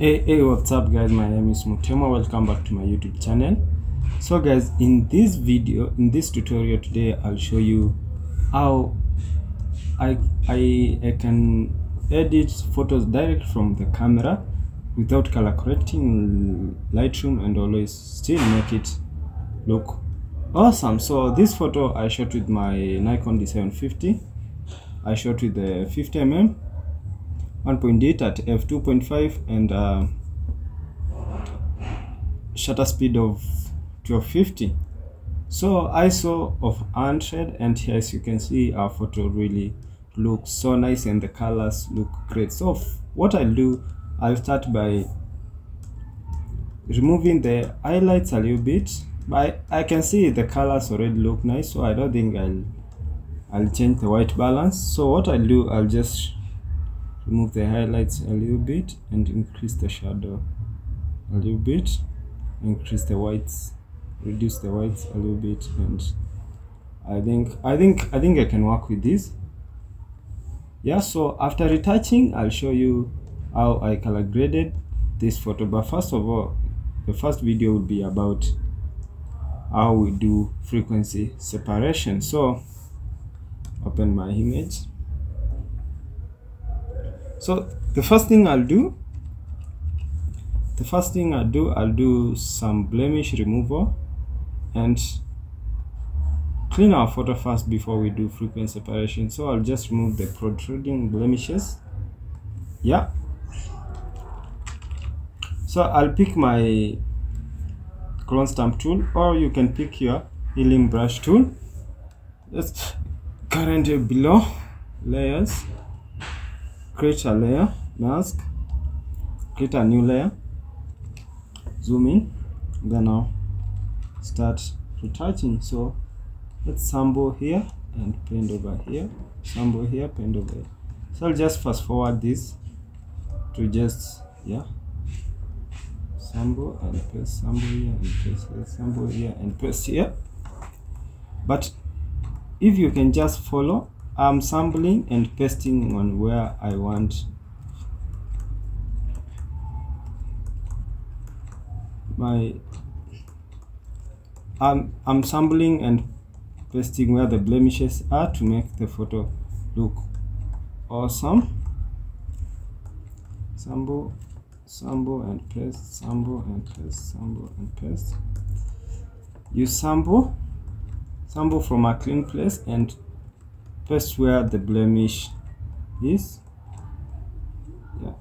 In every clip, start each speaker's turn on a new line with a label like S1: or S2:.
S1: hey hey what's up guys? My name is Mutemwa welcome back to my youtube channel. So guys in this video in this tutorial today i'll show you how i i, I can edit photos direct from the camera without color correcting lightroom and always still make it look awesome. So this photo i shot with my nikon d750 i shot with the 50mm 1.8 at f2.5 and uh, shutter speed of 1250 so iso of 100 and here as you can see our photo really looks so nice and the colors look great. So what i'll do i'll start by removing the highlights a little bit. But i can see the colors already look nice so i don't think i'll i'll change the white balance. So what i'll do i'll just remove the highlights a little bit and increase the shadow a little bit increase the whites reduce the whites a little bit and i think i think i think i can work with this. Yeah so after retouching i'll show you how i color graded this photo. But first of all the first video will be about how we do frequency separation. So open my image so the first thing i'll do the first thing i'll do i'll do some blemish removal and clean our photo first before we do frequency separation. So i'll just remove the protruding blemishes. Yeah. So i'll pick my clone stamp tool or you can pick your healing brush tool. Just current below layers create a layer mask create a new layer zoom in then I'll start retouching. So let's sample here and paint over here sample here paint over here. So I'll just fast forward this to just yeah sample and paste sample here and paste here sample here and paste here. But if you can just follow I'm sampling and pasting on where I want my I'm, I'm sampling and pasting where the blemishes are to make the photo look awesome. Sample sample and paste sample and paste sample and paste. You sample sample from a clean place and paste where the blemish is. Yeah.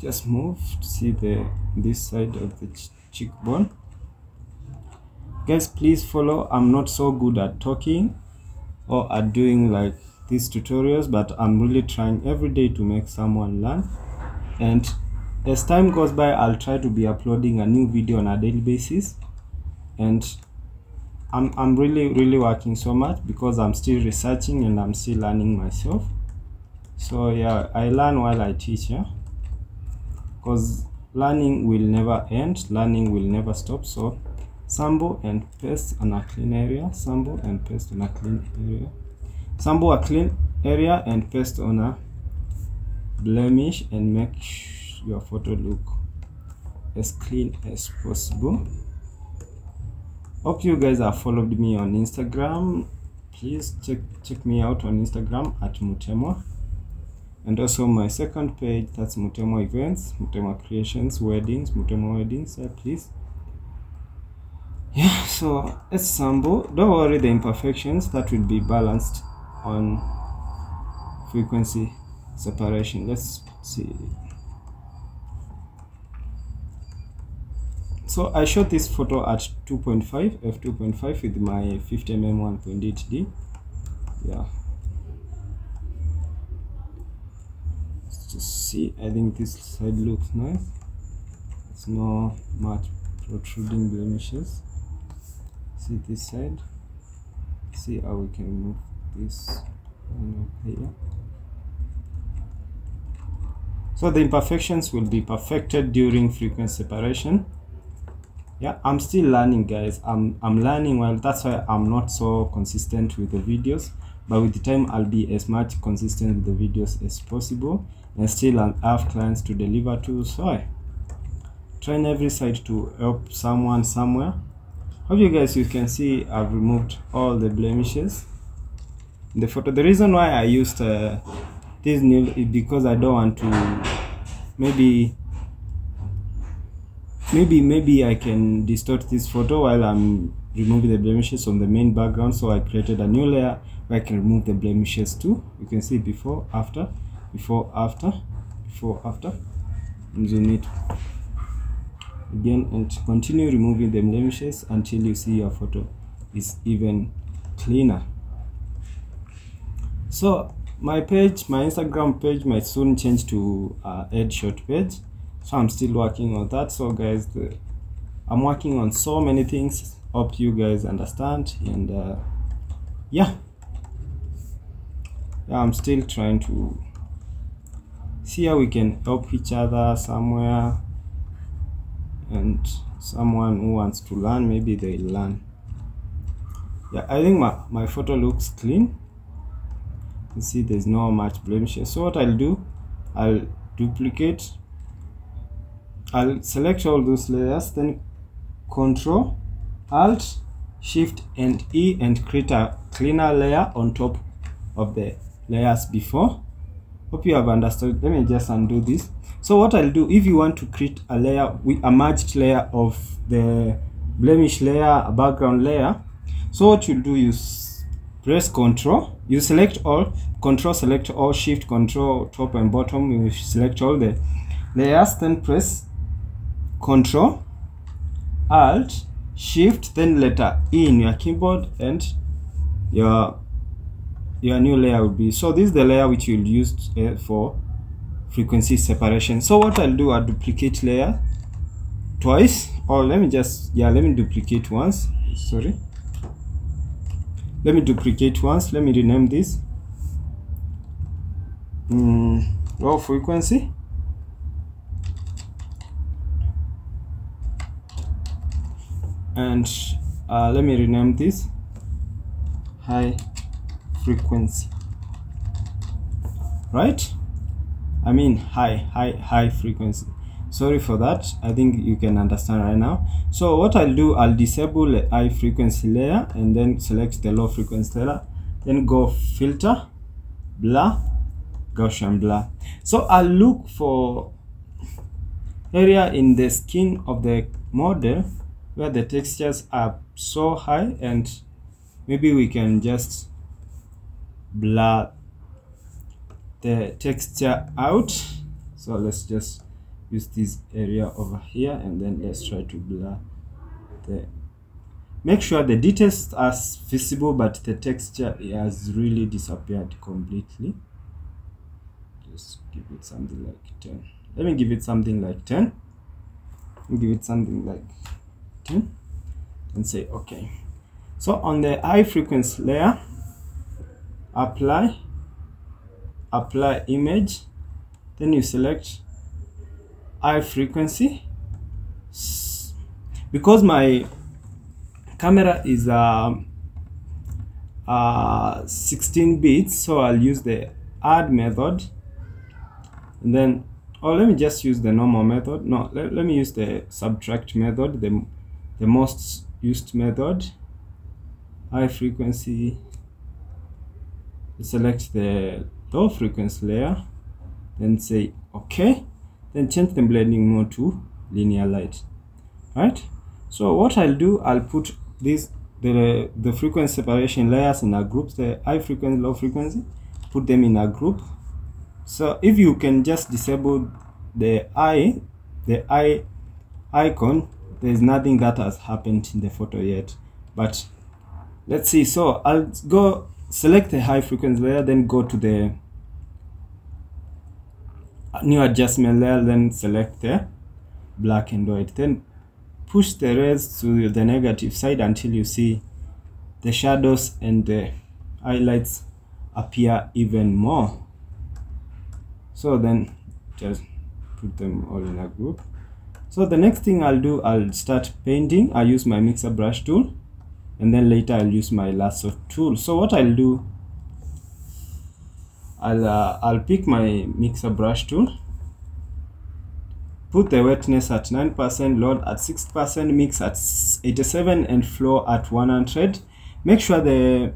S1: Just move to see the this side of the ch cheekbone. Guys please follow. I'm not so good at talking or at doing like these tutorials but i'm really trying every day to make someone learn. And as time goes by i'll try to be uploading a new video on a daily basis. And I'm, I'm really really working so much because I'm still researching and I'm still learning myself. So yeah I learn while I teach yeah. Because learning will never end learning will never stop. So sample and paste on a clean area sample and paste on a clean area. Sample a clean area and paste on a blemish and make your photo look as clean as possible hope you guys have followed me on instagram. Please check check me out on instagram at Mutemwa. And also my second page that's Mutemwa events Mutemwa creations weddings Mutemwa weddings please. Yeah so let's sample don't worry the imperfections that will be balanced on frequency separation. Let's see so i shot this photo at 2.5 f2.5 with my 50mm 1.8d yeah. Let's just see i think this side looks nice. It's not much protruding blemishes. See this side? See how we can move this here. So the imperfections will be perfected during frequency separation yeah i'm still learning guys. I'm i'm learning well that's why i'm not so consistent with the videos. But with the time i'll be as much consistent with the videos as possible. And still i'll have clients to deliver to. So i try on every side to help someone somewhere. Hope you guys you can see i've removed all the blemishes. In the photo the reason why i used uh, this new is because i don't want to maybe maybe maybe i can distort this photo while i'm removing the blemishes from the main background so i created a new layer where i can remove the blemishes too. You can see before after before after before after. And zoom it. Again and continue removing the blemishes until you see your photo is even cleaner. So my page my instagram page might soon change to uh, headshot page so i'm still working on that. So guys the, i'm working on so many things. Hope you guys understand. And uh, yeah. I'm still trying to see how we can help each other somewhere. And someone who wants to learn maybe they learn. Yeah i think my, my photo looks clean. You see there's no much blemishes so what i'll do i'll duplicate i'll select all those layers then control alt shift and e and create a cleaner layer on top of the layers before. Hope you have understood. Let me just undo this. So what i'll do if you want to create a layer with a merged layer of the blemish layer a background layer so what you'll do is press control. You select all control select all shift control top and bottom. You select all the layers then press control alt shift then letter e in your keyboard and your your new layer will be. So this is the layer which you'll use uh, for frequency separation. So what i'll do i'll duplicate layer twice. Or let me just yeah let me duplicate once. Sorry. Let me duplicate once. Let me rename this. Mm, low frequency and uh, let me rename this. High frequency. Right? I mean high high high frequency. Sorry for that. I think you can understand right now. So what i'll do i'll disable the high frequency layer and then select the low frequency layer. Then go filter. Blur gaussian blur so i'll look for area in the skin of the model where the textures are so high and maybe we can just blur the texture out. So let's just use this area over here and then let's try to blur the make sure the details are visible but the texture has really disappeared completely. Just give it something like 10 let me give it something like 10 give it something like 10 and say okay. So on the high frequency layer apply apply image. Then you select high frequency. Because my camera is uh, uh, 16 bits so I'll use the add method. And then oh let me just use the normal method. No let, let me use the subtract method the, the most used method high frequency select the low frequency layer then say okay then change the blending mode to linear light right? So what i'll do i'll put this the the frequency separation layers in a group the high frequency low frequency put them in a group. So if you can just disable the eye the eye icon there's nothing that has happened in the photo yet. But let's see. So i'll go select the high frequency layer then go to the new adjustment layer then select the black and white. Then push the rays to the negative side until you see the shadows and the highlights appear even more. So then just put them all in a group so the next thing i'll do i'll start painting. I use my mixer brush tool and then later I'll use my lasso tool. So what I'll do I'll uh, I'll pick my mixer brush tool put the wetness at 9% load at 6% mix at 87 and flow at 100 make sure the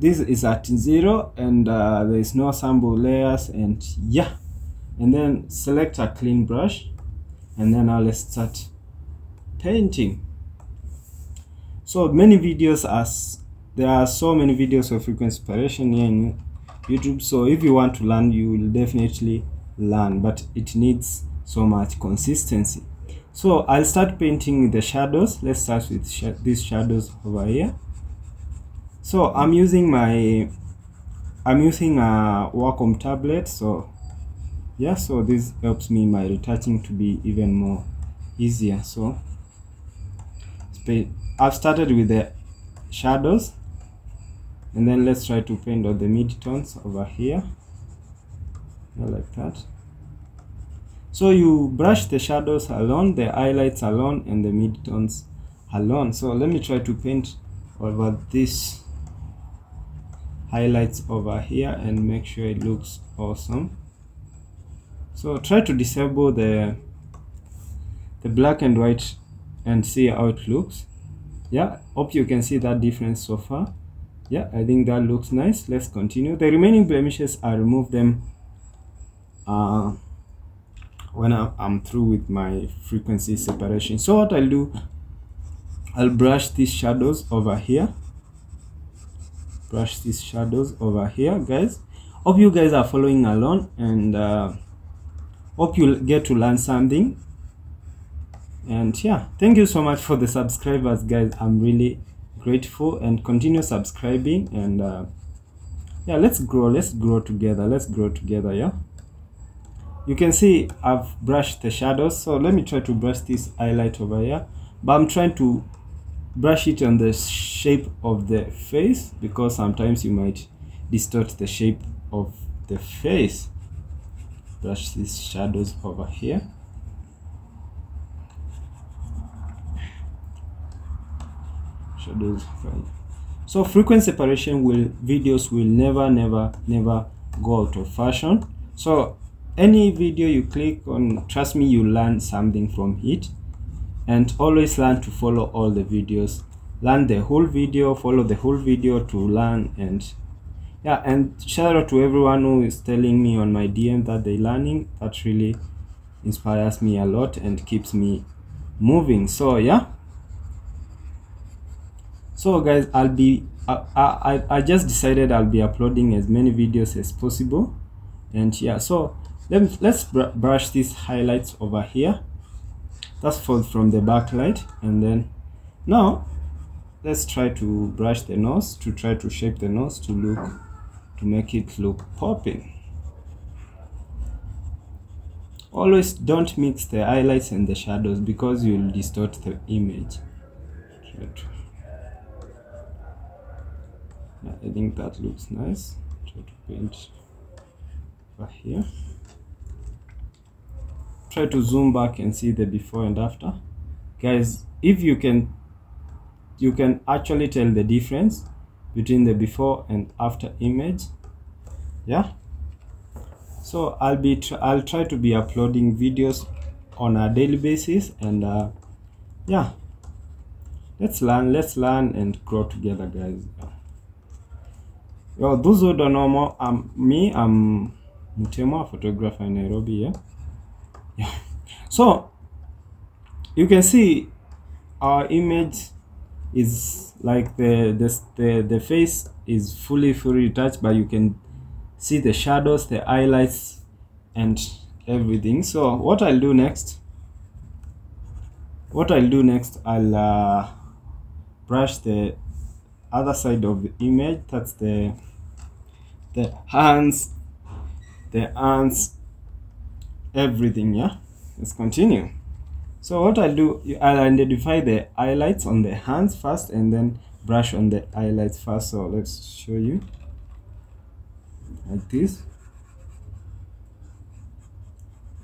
S1: this is at zero and uh, there is no sample layers and yeah. And then select a clean brush and then now let's start painting. So many videos as there are so many videos of frequency separation here in youtube. So if you want to learn you will definitely learn but it needs so much consistency. So i'll start painting the shadows. Let's start with sh these shadows over here. So i'm using my i'm using a wacom tablet. So yeah so this helps me my retouching to be even more easier. So i've started with the shadows and then let's try to paint all the mid-tones over here. Like that. So you brush the shadows alone the highlights alone and the mid-tones alone. So let me try to paint over this highlights over here and make sure it looks awesome so try to disable the the black and white and see how it looks yeah hope you can see that difference so far. Yeah i think that looks nice. Let's continue. The remaining blemishes i remove them uh, when I'm through with my frequency separation. So what I'll do I'll brush these shadows over here. Brush these shadows over here guys. Hope you guys are following along and uh, hope you'll get to learn something. And yeah thank you so much for the subscribers guys. I'm really grateful and continue subscribing. And uh, yeah let's grow let's grow together let's grow together yeah? You can see i've brushed the shadows so let me try to brush this highlight over here. But i'm trying to brush it on the shape of the face because sometimes you might distort the shape of the face brush these shadows over here. Shadows so frequency separation will videos will never never never go out of fashion. So any video you click on trust me you learn something from it. And always learn to follow all the videos. Learn the whole video follow the whole video to learn and yeah and shout out to everyone who is telling me on my dm that they're learning. That really inspires me a lot and keeps me moving. So yeah. So guys i'll be I, I i just decided i'll be uploading as many videos as possible. And yeah so let, let's br brush these highlights over here. That's for from the backlight and then now let's try to brush the nose to try to shape the nose to look to make it look popping. Always don't mix the highlights and the shadows because you'll distort the image. I think that looks nice. Try to paint over here. Try to zoom back and see the before and after. Guys if you can you can actually tell the difference between the before and after image. Yeah? So i'll be tr i'll try to be uploading videos on a daily basis and uh, yeah. Let's learn let's learn and grow together guys. Well those who don't know more um me i'm Mutemwa, photographer in Nairobi yeah? Yeah. So you can see our image is like the the the, the face is fully fully touched but you can see the shadows the highlights and everything. So what i'll do next what i'll do next i'll uh, brush the other side of the image. That's the the hands the arms everything yeah? Let's continue so what i'll do i'll identify the highlights on the hands first and then brush on the highlights first. So let's show you. Like this.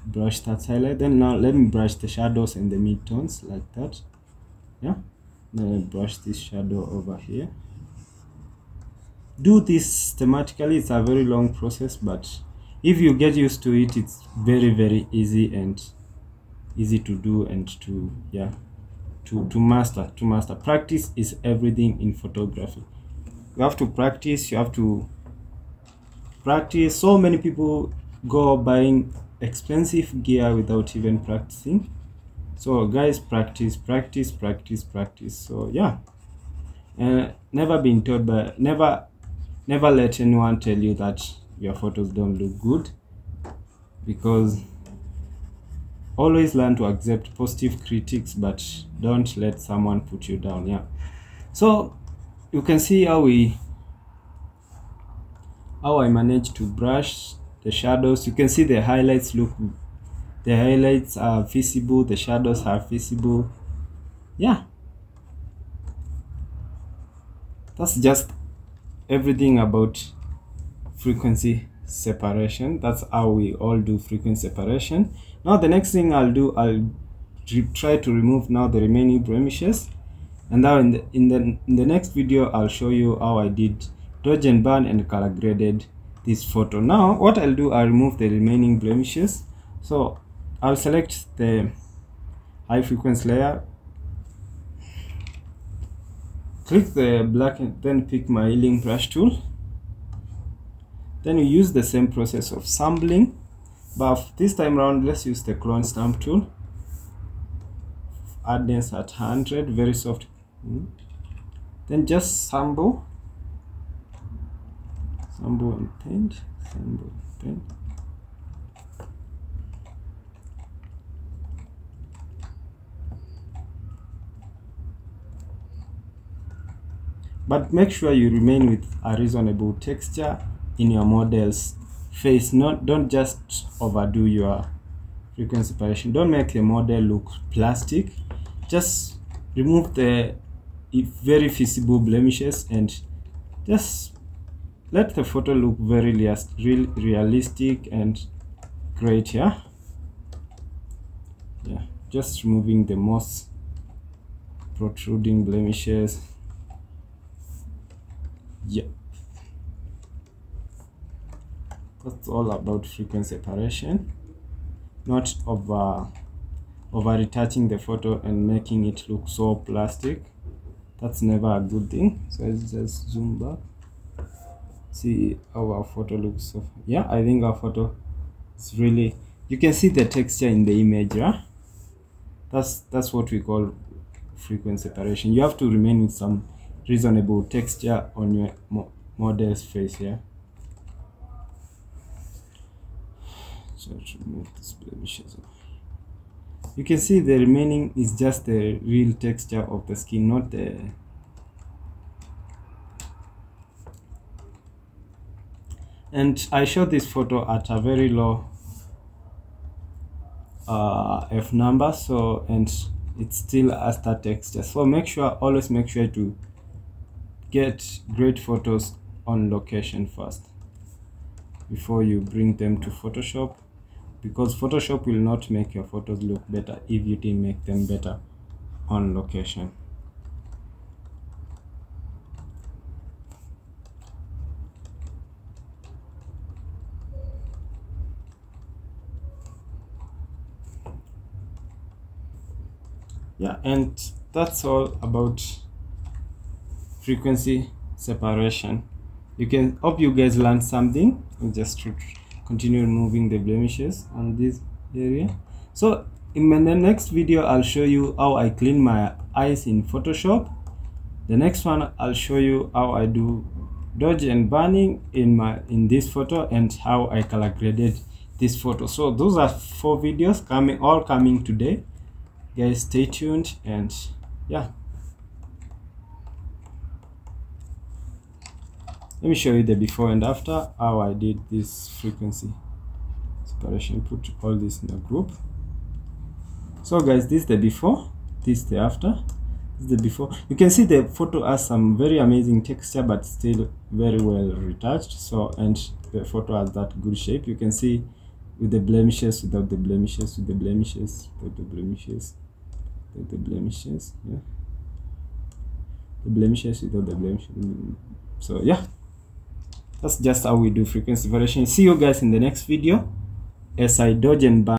S1: Brush that highlight. Then now let me brush the shadows and the mid-tones like that. Yeah. Then I brush this shadow over here. Do this systematically it's a very long process but if you get used to it it's very very easy and easy to do and to yeah to to master to master. Practice is everything in photography. You have to practice you have to practice. So many people go buying expensive gear without even practicing. So guys practice practice practice practice. So yeah. And never been told by never never let anyone tell you that your photos don't look good because always learn to accept positive critics but don't let someone put you down yeah. So you can see how we how I managed to brush the shadows. You can see the highlights look the highlights are visible the shadows are visible. Yeah. That's just everything about frequency separation. That's how we all do frequency separation now the next thing i'll do i'll try to remove now the remaining blemishes. And now in the, in the in the next video i'll show you how i did dodge and burn and color graded this photo. Now what i'll do i'll remove the remaining blemishes. So i'll select the high frequency layer. Click the black and then pick my healing brush tool. Then you use the same process of sampling but this time around let's use the clone stamp tool. Hardness at 100 very soft. Hmm. Then just sample. Sample and paint sample and paint. But make sure you remain with a reasonable texture in your model's face not don't just overdo your frequency separation don't make the model look plastic. Just remove the very visible blemishes and just let the photo look very real realistic and great yeah? Yeah just removing the most protruding blemishes. Yeah that's all about frequency separation. Not over over retouching the photo and making it look so plastic. That's never a good thing. So let's just zoom back. See how our photo looks. So far. yeah i think our photo is really you can see the texture in the image yeah? That's that's what we call frequency separation. You have to remain with some reasonable texture on your mo model's face yeah remove this you can see the remaining is just the real texture of the skin not the and I shot this photo at a very low uh, f number so and it's still a star texture. So make sure always make sure to get great photos on location first before you bring them to Photoshop because Photoshop will not make your photos look better if you didn't make them better on location. Yeah, and that's all about frequency separation you can hope you guys learned something just continue removing the blemishes on this area. So in my next video i'll show you how i clean my eyes in photoshop. The next one i'll show you how i do dodge and burning in my in this photo and how i color graded this photo. So those are four videos coming all coming today. Guys stay tuned and yeah let me show you the before and after how i did this frequency separation put all this in a group. So guys this is the before this is the after this is the before. You can see the photo has some very amazing texture but still very well retouched. So and the photo has that good shape. You can see with the blemishes without the blemishes with the blemishes without the blemishes without the blemishes yeah. The blemishes without the blemishes. So yeah that's just how we do frequency variation. See you guys in the next video. As i dodge and burn